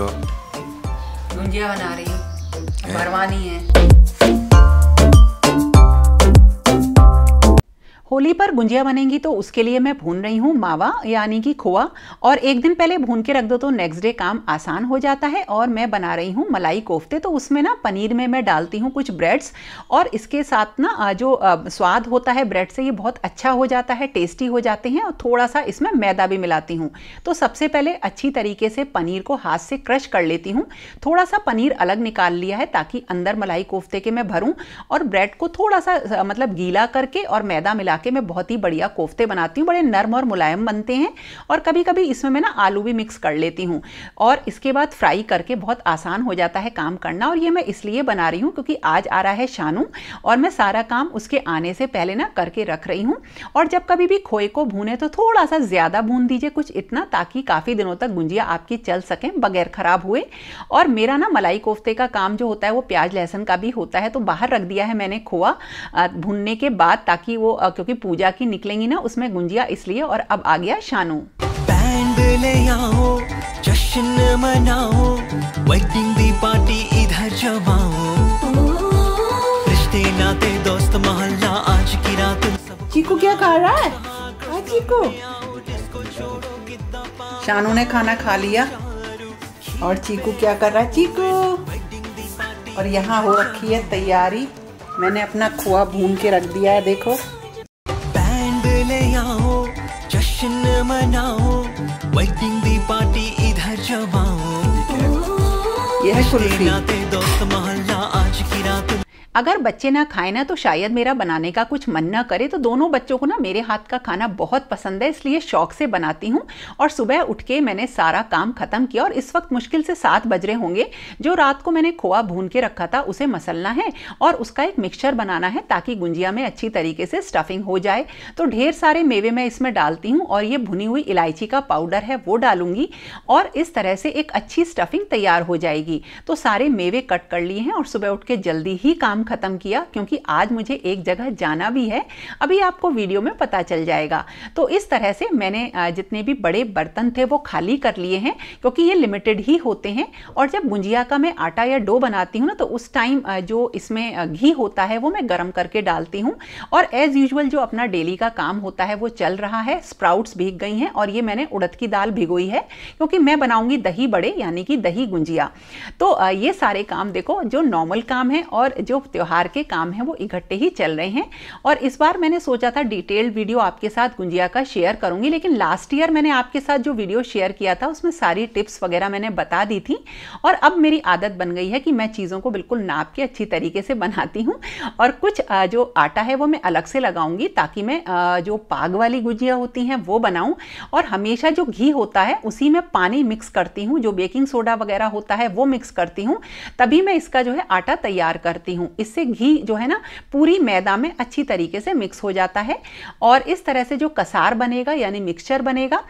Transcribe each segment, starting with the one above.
हो। गुंजिया बना रही हूँ। भरवानी है। होली पर गुंजिया बनेंगी तो उसके लिए मैं भून रही हूँ मावा, यानी कि खोआ। और एक दिन पहले भून के रख दो तो नेक्स्ट डे काम आसान हो जाता है और मैं बना रही हूँ मलाई कोफ्ते। तो उसमें ना पनीर में मैं डालती हूँ कुछ ब्रेड्स और इसके साथ ना जो स्वाद होता है ब्रेड से ये बहुत अच्छा हो जाता है टेस्टी हो जाते हैं और थोड़ा सा इसमें मैदा भी मिलाती हूँ। तो सबसे पहले अच्छी तरीके से पनीर को हाथ से क्रश कर लेती हूँ। थोड़ा सा पनीर अलग निकाल लिया है ताकि अंदर मलाई कोफ्ते के मैं भरूँ और ब्रेड को थोड़ा सा मतलब गीला करके और मैदा मिला के मैं बहुत ही बढ़िया कोफ्ते बनाती हूँ, बड़े नर्म और मुलायम बनते हैं और कभी कभी इसमें मैं ना आलू भी मिक्स कर लेती हूँ और इसके बाद फ्राई करके बहुत आसान हो जाता है काम करना और ये मैं इसलिए बना रही हूँ क्योंकि आज आ रहा है शानू और मैं सारा काम उसके आने से पहले ना करके रख रही हूँ और जब कभी भी खोए को भूने तो थोड़ा सा ज़्यादा भून दीजिए कुछ इतना ताकि काफ़ी दिनों तक गुंजिया आपकी चल सकें बगैर ख़राब हुए और मेरा ना मलाई कोफ्ते का काम जो होता है वो प्याज लहसुन का भी होता है तो बाहर रख दिया है मैंने खोआ भूनने के बाद ताकि वो क्योंकि पूजा की निकलेंगी ना उसमें गुंजिया इसलिए और अब आ गया शानू। बैंड ले आओ जश्न मनाओ वेडिंग दी पार्टी इधर जमाओ। रिश्ते नाते दोस्त मोहल्ला आज की रात चीकू क्या खा रहा है? हाँ चीकू। शानू ने खाना खा लिया। और चीकू क्या कर रहा है? चीकू। और यहाँ हो रखी है तैयारी। मैंने अपना खोआ भून के रख दिया है देखो। मनाओ वेडिंग दी पार्टी इधर जमाओ। यह कुल्फी दोस्त मोहल्ला आज की रात अगर बच्चे ना खाए ना तो शायद मेरा बनाने का कुछ मन ना करे तो दोनों बच्चों को ना मेरे हाथ का खाना बहुत पसंद है, इसलिए शौक से बनाती हूँ। और सुबह उठ के मैंने सारा काम खत्म किया और इस वक्त मुश्किल से सात बज रहे होंगे। जो रात को मैंने खोआ भून के रखा था, उसे मसलना है और उसका एक मिक्सचर बनाना है ताकि गुंजिया में अच्छी तरीके से स्टफिंग हो जाए। तो ढेर सारे मेवे मैं इसमें डालती हूँ और ये भुनी हुई इलायची का पाउडर है, वो डालूँगी और इस तरह से एक अच्छी स्टफिंग तैयार हो जाएगी। तो सारे मेवे कट कर लिए हैं और सुबह उठ के जल्दी ही काम काम ख़त्म किया, क्योंकि आज मुझे एक जगह जाना भी है, अभी आपको वीडियो में पता चल जाएगा। तो इस तरह से मैंने जितने भी बड़े बर्तन थे वो खाली कर लिए हैं, क्योंकि ये लिमिटेड ही होते हैं, और जब गुंजिया का मैं आटा या डो बनाती हूँ ना तो उस टाइम जो इसमें घी होता है वो मैं गर्म करके डालती हूँ, और एज़ यूजल जो अपना डेली का काम होता है वो चल रहा है स्प्राउट्स भीग गई हैं, और ये मैंने उड़द की दाल भिगोई है, क्योंकि मैं बनाऊँगी दही बड़े, यानी कि दही गुंजिया। तो ये सारे काम देखो, जो नॉर्मल काम है और जो त्यौहार के काम हैं, वो इकट्ठे ही चल रहे हैं। और इस बार मैंने सोचा था डिटेल्ड वीडियो आपके साथ गुंजिया का शेयर करूँगी, लेकिन लास्ट ईयर मैंने आपके साथ जो वीडियो शेयर किया था, उसमें सारी टिप्स वगैरह मैंने बता दी थी। और अब मेरी आदत बन गई है कि मैं चीज़ों को बिल्कुल नाप के अच्छी तरीके से बनाती हूँ। और कुछ जो आटा है, वो मैं अलग से लगाऊँगी ताकि मैं जो पाग वाली गुजिया होती हैं, वो बनाऊँ। और हमेशा जो घी होता है, उसी में पानी मिक्स करती हूँ, जो बेकिंग सोडा वगैरह होता है, वो मिक्स करती हूँ। तभी मैं इसका जो है आटा तैयार करती हूँ। इससे घी जो है ना पूरी मैदा में अच्छी तरीके से मिक्स हो जाता है। और इस तरह से जो कसार बनेगा यानी मिक्सचर बनेगा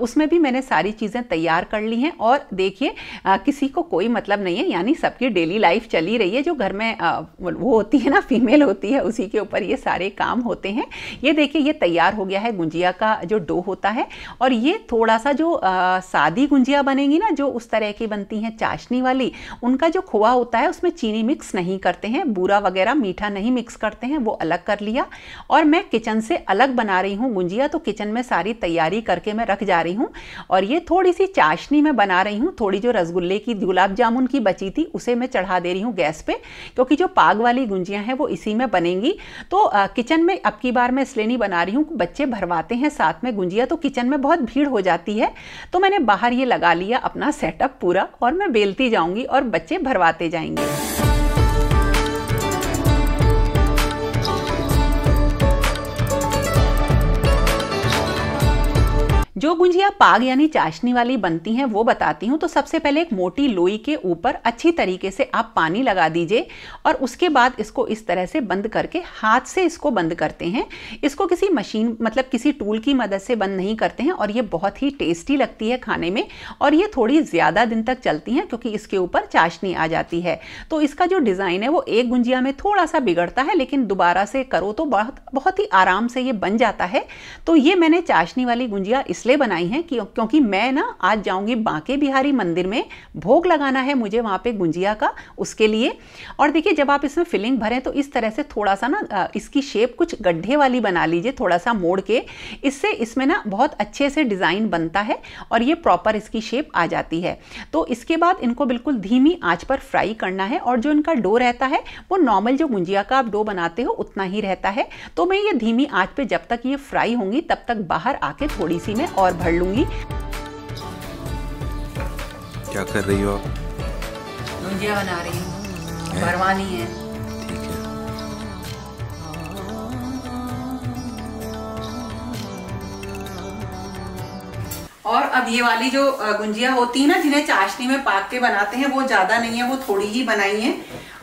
उसमें भी मैंने सारी चीज़ें तैयार कर ली हैं। और देखिए किसी को कोई मतलब नहीं है यानी सबकी डेली लाइफ चली रही है। जो घर में आ, वो होती है ना फीमेल होती है उसी के ऊपर ये सारे काम होते हैं। ये देखिए ये तैयार हो गया है गुंजिया का जो डो होता है। और ये थोड़ा सा जो आ, सादी गुंजिया बनेगी ना जो उस तरह की बनती हैं चाशनी वाली उनका जो खोआ होता है उसमें चीनी मिक्स नहीं करते हैं। बूरा वगैरह मीठा नहीं मिक्स करते हैं, वो अलग कर लिया। और मैं किचन से अलग बना रही हूँ गुंजिया तो किचन में सारी तैयारी करके मैं रख जा रही हूँ। और ये थोड़ी सी चाशनी मैं बना रही हूँ, थोड़ी जो रसगुल्ले की, गुलाब जामुन की बची थी, उसे मैं चढ़ा दे रही हूँ गैस पर क्योंकि जो पाग वाली गुंजियाँ हैं, वो इसी में बनेंगी। तो किचन में अब की बार मैं इसलिए नहीं बना रही हूँ, बच्चे भरवाते हैं साथ में गुंजिया तो किचन में बहुत भीड़ हो जाती है। तो मैंने बाहर ये लगा लिया अपना सेटअप पूरा, और मैं बेलती जाऊँगी, और बच्चे भरवाते जाएँगे। जो गुंजिया पाग यानी चाशनी वाली बनती हैं, वो बताती हूँ। तो सबसे पहले एक मोटी लोई के ऊपर अच्छी तरीके से आप पानी लगा दीजिए और उसके बाद इसको इस तरह से बंद करके हाथ से इसको बंद करते हैं। इसको किसी मशीन मतलब किसी टूल की मदद से बंद नहीं करते हैं और ये बहुत ही टेस्टी लगती है खाने में और ये थोड़ी ज़्यादा दिन तक चलती हैं क्योंकि इसके ऊपर चाशनी आ जाती है। तो इसका जो डिज़ाइन है, वो एक गुंजिया में थोड़ा सा बिगड़ता है, लेकिन दोबारा से करो तो बहुत बहुत ही आराम से ये बन जाता है। तो ये मैंने चाशनी वाली गुंजिया इसलिए इसलिए बनाई हैं कि क्योंकि मैं ना आज जाऊँगी बांके बिहारी मंदिर में, भोग लगाना है मुझे वहाँ पे गुंजिया का, उसके लिए। और देखिए, जब आप इसमें फिलिंग भरें तो इस तरह से थोड़ा सा ना इसकी शेप कुछ गड्ढे वाली बना लीजिए थोड़ा सा मोड़ के। इससे इसमें ना बहुत अच्छे से डिज़ाइन बनता है और ये प्रॉपर इसकी शेप आ जाती है। तो इसके बाद इनको बिल्कुल धीमी आँच पर फ्राई करना है और जो इनका डो रहता है, वो नॉर्मल जो गुंजिया का आप डो बनाते हो, उतना ही रहता है। तो मैं ये धीमी आँच पर जब तक ये फ्राई होंगी, तब तक बाहर आके थोड़ी सी मैं और भर लूँगी। क्या कर रही हो आप? गुंजिया बना रही हूँ। भरवानी है। और अब ये वाली जो गुंजिया होती है ना जिन्हें चाशनी में पाक के बनाते हैं वो ज़्यादा नहीं है वो थोड़ी ही बनाई है।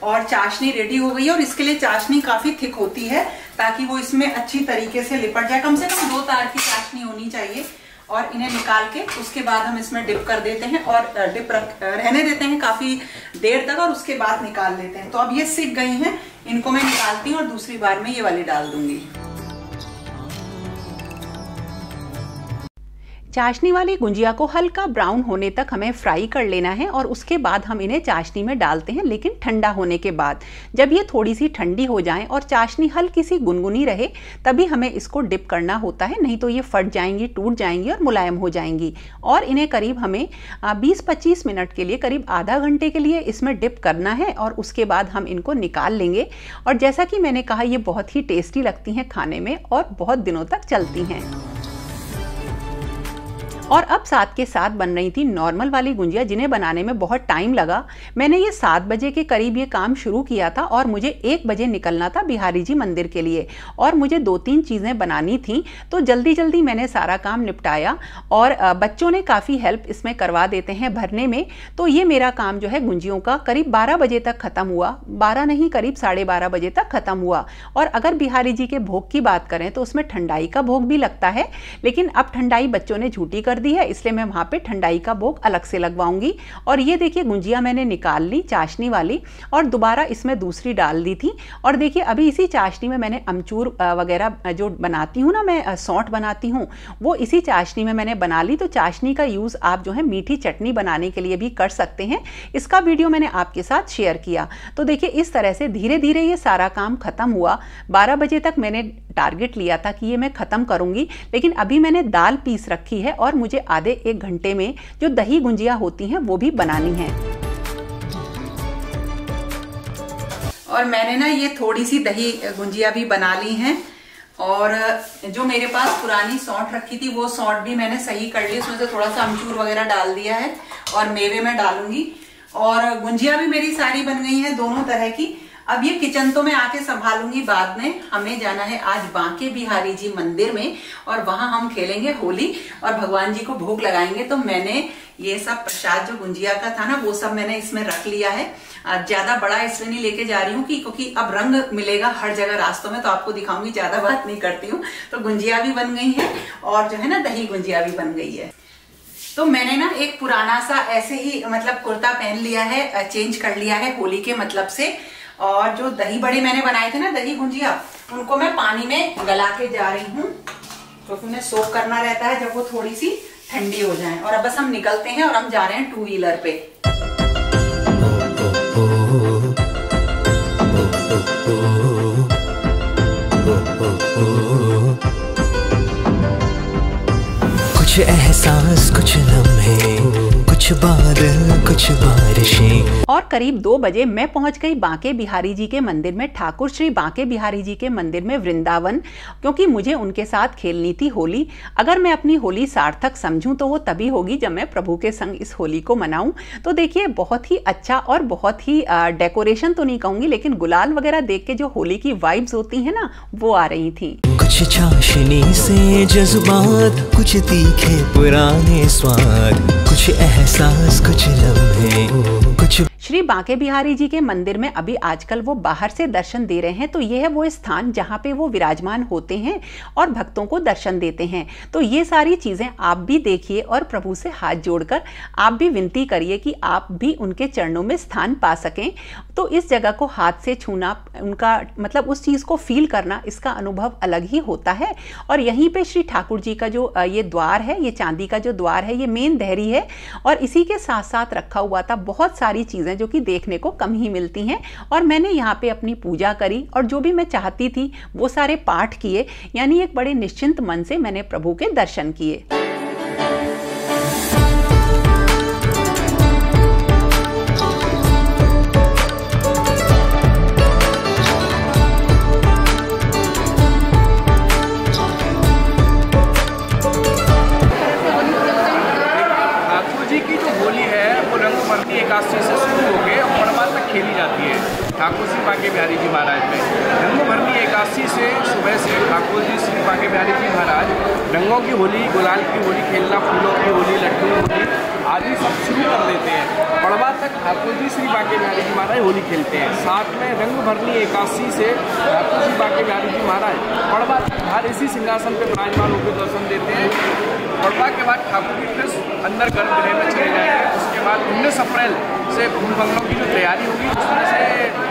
और चाशनी रेडी हो गई है और इसके लिए चाशनी काफ़ी थिक होती है ताकि वो इसमें अच्छी तरीके से लिपट जाए। कम से कम दो तार की चाशनी होनी चाहिए। और इन्हें निकाल के उसके बाद हम इसमें डिप कर देते हैं और डिप रख रहने देते हैं काफ़ी देर तक और उसके बाद निकाल लेते हैं। तो अब ये सीख गई हैं, इनको मैं निकालती हूँ और दूसरी बार में ये वाली डाल दूँगी। चाशनी वाली गुंजिया को हल्का ब्राउन होने तक हमें फ्राई कर लेना है और उसके बाद हम इन्हें चाशनी में डालते हैं, लेकिन ठंडा होने के बाद। जब ये थोड़ी सी ठंडी हो जाए और चाशनी हल्की सी गुनगुनी रहे, तभी हमें इसको डिप करना होता है, नहीं तो ये फट जाएँगी, टूट जाएँगी और मुलायम हो जाएँगी। और इन्हें करीब हमें बीस पच्चीस मिनट के लिए, करीब आधा घंटे के लिए इसमें डिप करना है और उसके बाद हम इनको निकाल लेंगे। और जैसा कि मैंने कहा, ये बहुत ही टेस्टी लगती हैं खाने में और बहुत दिनों तक चलती हैं। और अब साथ के साथ बन रही थी नॉर्मल वाली गुंजिया, जिन्हें बनाने में बहुत टाइम लगा। मैंने ये सात बजे के करीब ये काम शुरू किया था और मुझे एक बजे निकलना था बिहारी जी मंदिर के लिए और मुझे दो तीन चीज़ें बनानी थी तो जल्दी जल्दी मैंने सारा काम निपटाया और बच्चों ने काफ़ी हेल्प इसमें करवा देते हैं भरने में। तो ये मेरा काम जो है गुंजियों का करीब बारह बजे तक ख़त्म हुआ। बारह नहीं, करीब साढ़े बारह बजे तक ख़त्म हुआ। और अगर बिहारी जी के भोग की बात करें तो उसमें ठंडाई का भोग भी लगता है, लेकिन अब ठंडाई बच्चों ने झूठी कर दी है, इसलिए मैं वहाँ पे ठंडाई का भोग अलग से लगवाऊँगी। और ये देखिए, गुंजिया मैंने निकाल ली चाशनी वाली और दोबारा इसमें दूसरी डाल दी थी। और देखिए, अभी इसी चाशनी में मैंने अमचूर वगैरह जो बनाती हूँ ना मैं सौंठ बनाती हूँ, वो इसी चाशनी में मैंने बना ली। तो चाशनी का यूज़ आप जो है मीठी चटनी बनाने के लिए भी कर सकते हैं। इसका वीडियो मैंने आपके साथ शेयर किया। तो देखिए, इस तरह से धीरे धीरे ये सारा काम ख़त्म हुआ। बारह बजे तक मैंने टारगेट लिया था कि ये मैं ख़त्म करूँगी, लेकिन अभी मैंने दाल पीस रखी है और मुझे आधे एक घंटे में जो दही गुंजिया होती हैं, वो भी बनानी है। और मैंने ना ये थोड़ी सी दही गुंजिया भी बना ली हैं और जो मेरे पास पुरानी सौंठ रखी थी, वो सौंठ भी मैंने सही कर ली। उसमें से थोड़ा सा अमचूर वगैरह डाल दिया है और मेवे में डालूँगी। और गुंजिया भी मेरी सारी बन गई है दोनों तरह की। अब ये किचन तो मैं आके संभालूँगी बाद में। हमें जाना है आज बांके बिहारी जी मंदिर में और वहाँ हम खेलेंगे होली और भगवान जी को भोग लगाएँगे। तो मैंने ये सब प्रसाद जो गुंजिया का था ना, वो सब मैंने इसमें रख लिया है। ज़्यादा बड़ा इसलिए नहीं लेके जा रही हूँ कि क्योंकि अब रंग मिलेगा हर जगह रास्तों में तो आपको दिखाऊँगी, ज़्यादा बात नहीं करती हूँ। तो गुंजिया भी बन गई है और जो है ना, दही गुंजिया भी बन गई है। तो मैंने ना एक पुराना सा ऐसे ही मतलब कुर्ता पहन लिया है, चेंज कर लिया है होली के मतलब से। और जो दही बड़े मैंने बनाए थे ना, दही गुंजिया, उनको मैं पानी में गला के जा रही हूँ। क्योंकि उन्हें सोख करना रहता है जब वो थोड़ी सी ठंडी हो जाए। और अब बस हम निकलते हैं और हम जा रहे हैं टू व्हीलर पे। कुछ एहसास, कुछ लम्हे। कुछ बादल, कुछ बारिशें। और करीब दो बजे मैं पहुँच गई बांके बिहारी जी के मंदिर में। ठाकुर श्री बांके बिहारी जी के मंदिर में वृंदावन, क्योंकि मुझे उनके साथ खेलनी थी होली। अगर मैं अपनी होली सार्थक समझूं तो वो तभी होगी जब मैं प्रभु के संग इस होली को मनाऊं। तो देखिए, बहुत ही अच्छा और बहुत ही डेकोरेशन तो नहीं कहूँगी, लेकिन गुलाल वगैरह देख के जो होली की वाइब्स होती है ना, वो आ रही थी। कुछ चाशनी से जज्बात कुछ तीखे पुराने स्वाद कुछ एहसास कुछ लम्हे कुछ श्री बांके बिहारी जी के मंदिर में अभी आजकल वो बाहर से दर्शन दे रहे हैं तो ये है वो स्थान जहाँ पे वो विराजमान होते हैं और भक्तों को दर्शन देते हैं। तो ये सारी चीज़ें आप भी देखिए और प्रभु से हाथ जोड़कर आप भी विनती करिए कि आप भी उनके चरणों में स्थान पा सकें। तो इस जगह को हाथ से छूना, उनका मतलब उस चीज़ को फील करना, इसका अनुभव अलग ही होता है। और यहीं पे श्री ठाकुर जी का जो ये द्वार है, ये चांदी का जो द्वार है, ये मेन दहरी है, और इसी के साथ साथ रखा हुआ था, बहुत सारी चीज़ें जो कि देखने को कम ही मिलती हैं। और मैंने यहाँ पे अपनी पूजा करी और जो भी मैं चाहती थी, वो सारे पाठ किए। यानी एक बड़े निश्चिंत मन से मैंने प्रभु के दर्शन किए। बिहारी जी महाराज में। रंग भरनी एकादशी से सुबह से ठाकुर जी श्री बांके बिहारी जी महाराज, रंगों की होली, गुलाल की होली, खेलना, फूलों की होली, लड्डू होली, आदि सब शुरू कर देते हैं। पड़वा तक ठाकुर जी श्री बांके बिहारी जी महाराज होली खेलते हैं। साथ में रंग भरनी एकादशी से ठाकुर जी बांके बिहारी जी महाराज पड़वा तक हर इसी सिंहासन पर विराजमान होकर दर्शन देते हैं। पड़वा के बाद ठाकुर जी फिर अंदर गर्भगृह में चले जाएँगे उसके बाद उन्नीस अप्रैल से फूल बंगलों की जो तैयारी होगी उस उसमें से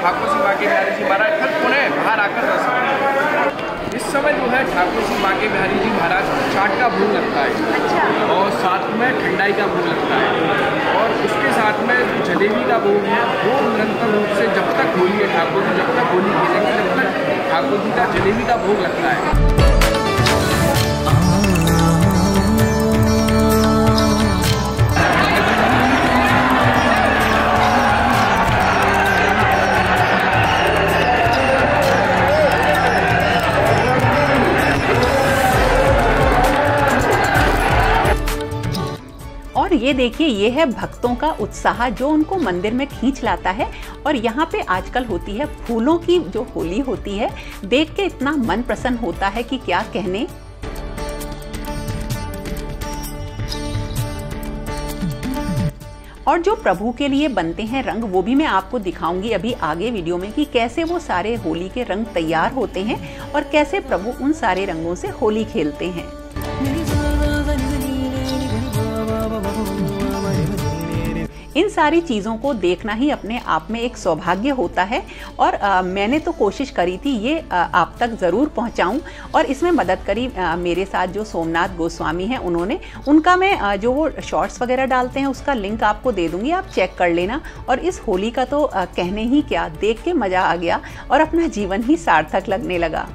ठाकुर सिंह बांके बिहारी जी महाराज फिर पुणे बाहर आकर दर्शन इस समय जो है ठाकुर सिंह बांके बिहारी जी महाराज चाट का भोग लगता है अच्छा। और साथ में ठंडाई का भोग लगता है। और उसके साथ में जलेबी का भोग है वो निरंतर रूप से जब तक होली है ठाकुर जी जब तक होली खेलेंगे तब तक ठाकुर जी का जलेबी का भोग लगता है। और ये देखिए, ये है भक्तों का उत्साह जो उनको मंदिर में खींच लाता है और यहाँ पे आजकल होती है फूलों की जो होली होती है, देख के इतना मन प्रसन्न होता है कि क्या कहने। और जो प्रभु के लिए बनते हैं रंग, वो भी मैं आपको दिखाऊँगी अभी आगे वीडियो में कि कैसे वो सारे होली के रंग तैयार होते हैं और कैसे प्रभु उन सारे रंगों से होली खेलते हैं। इन सारी चीज़ों को देखना ही अपने आप में एक सौभाग्य होता है। और आ, मैंने तो कोशिश करी थी ये आ, आप तक ज़रूर पहुंचाऊं। और इसमें मदद करी आ, मेरे साथ जो सोमनाथ गोस्वामी हैं उन्होंने उनका मैं आ, जो वो शॉर्ट्स वगैरह डालते हैं उसका लिंक आपको दे दूँगी आप चेक कर लेना। और इस होली का तो आ, कहने ही क्या देख के मज़ा आ गया और अपना जीवन ही सार्थक लगने लगा।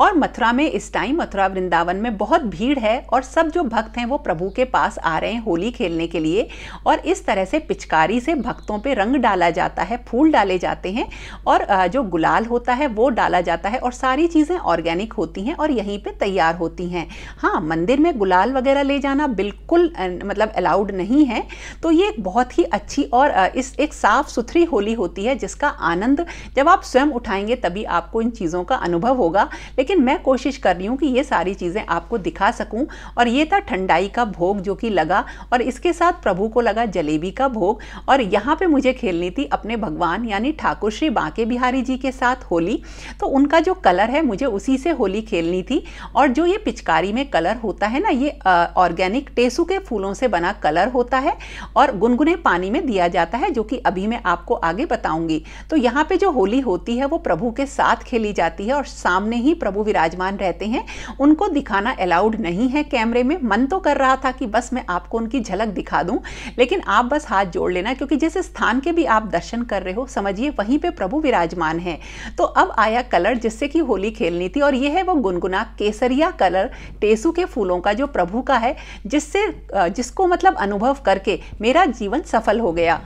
और मथुरा में इस टाइम मथुरा वृंदावन में बहुत भीड़ है और सब जो भक्त हैं वो प्रभु के पास आ रहे हैं होली खेलने के लिए और इस तरह से पिचकारी से भक्तों पे रंग डाला जाता है, फूल डाले जाते हैं और जो गुलाल होता है वो डाला जाता है और सारी चीज़ें ऑर्गेनिक होती हैं और यहीं पर तैयार होती हैं। हाँ मंदिर में गुलाल वगैरह ले जाना बिल्कुल मतलब अलाउड नहीं है तो ये एक बहुत ही अच्छी और इस एक साफ़ सुथरी होली होती है जिसका आनंद जब आप स्वयं उठाएँगे तभी आपको इन चीज़ों का अनुभव होगा। लेकिन मैं कोशिश कर रही हूँ कि ये सारी चीज़ें आपको दिखा सकूँ। और ये था ठंडाई का भोग जो कि लगा और इसके साथ प्रभु को लगा जलेबी का भोग। और यहाँ पे मुझे खेलनी थी अपने भगवान यानी ठाकुर श्री बांके बिहारी जी के साथ होली। तो उनका जो कलर है मुझे उसी से होली खेलनी थी। और जो ये पिचकारी में कलर होता है ना, ये ऑर्गेनिक टेसू के फूलों से बना कलर होता है और गुनगुने पानी में दिया जाता है, जो कि अभी मैं आपको आगे बताऊँगी। तो यहाँ पे जो होली होती है वो प्रभु के साथ खेली जाती है और सामने ही प्रभु प्रभु विराजमान रहते हैं, उनको दिखाना अलाउड नहीं है कैमरे में। मन तो कर रहा था कि बस मैं आपको उनकी झलक दिखा दूँ, लेकिन आप बस हाथ जोड़ लेना, क्योंकि जिस स्थान के भी आप दर्शन कर रहे हो, समझिए वहीं पे प्रभु विराजमान है। तो अब आया कलर जिससे कि होली खेलनी थी, और यह है वो गुनगुना केसरिया कलर, टेसू के फूलों का, जो प्रभु का है, जिससे जिसको मतलब अनुभव करके मेरा जीवन सफल हो गया।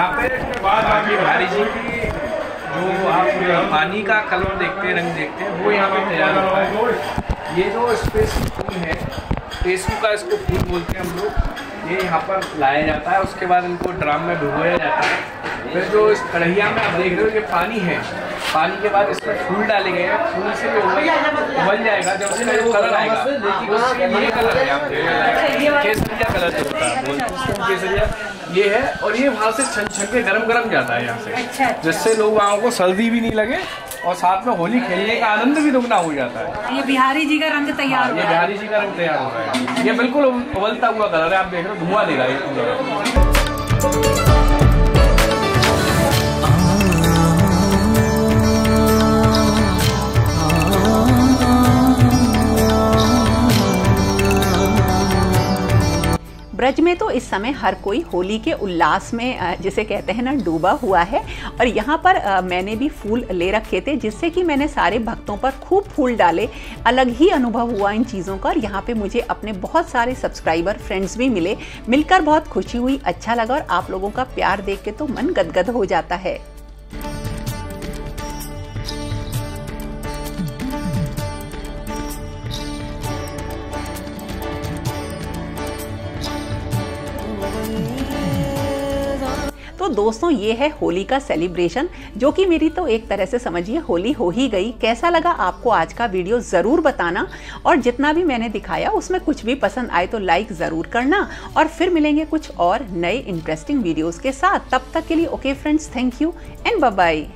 यहाँ पे बाकी बिहारी जी की जो आप पानी का कलर देखते हैं, रंग देखते हैं, वो यहाँ पे तैयार होता है। ये जो स्पेशल फूल है टेसू का इसको फूल बोलते हैं हम लोग। ये यहाँ पर लाया जाता है, उसके बाद इनको ड्राम में भिगोया जाता है। फिर जो इस कढ़ैया में आप देख रहे हो, ये पानी है। पानी के बाद इसमें फूल डाले गए हैं। फूल से जो उबल जाएगा, जब उसमें जो कलर आएगा ये कलर है। आप केसरिया कलर जो होता है केसरिया। ये है और ये वहाँ से छन छन के गरम गरम जाता है यहाँ से। अच्छा, अच्छा। जिससे लोग वहाँ को सर्दी भी नहीं लगे और साथ में होली खेलने का आनंद भी दुगना हो जाता है। ये बिहारी जी का रंग तैयार हाँ, ये बिहारी जी का रंग तैयार हो रहा है। ये बिल्कुल उबलता हुआ कलर है आप देख रहे हो धुआँ देगा ये पूरा। ब्रज में तो इस समय हर कोई होली के उल्लास में जिसे कहते हैं ना, डूबा हुआ है। और यहाँ पर मैंने भी फूल ले रखे थे, जिससे कि मैंने सारे भक्तों पर खूब फूल डाले। अलग ही अनुभव हुआ इन चीज़ों का और यहाँ पर मुझे अपने बहुत सारे सब्सक्राइबर फ्रेंड्स भी मिले। मिलकर बहुत खुशी हुई अच्छा लगा और आप लोगों का प्यार देख के तो मन गदगद हो जाता है। दोस्तों, ये है होली का सेलिब्रेशन जो कि मेरी तो एक तरह से समझिए होली हो ही गई। कैसा लगा आपको आज का वीडियो ज़रूर बताना। और जितना भी मैंने दिखाया, उसमें कुछ भी पसंद आए तो लाइक ज़रूर करना। और फिर मिलेंगे कुछ और नए इंटरेस्टिंग वीडियोज़ के साथ। तब तक के लिए okay friends thank you and bye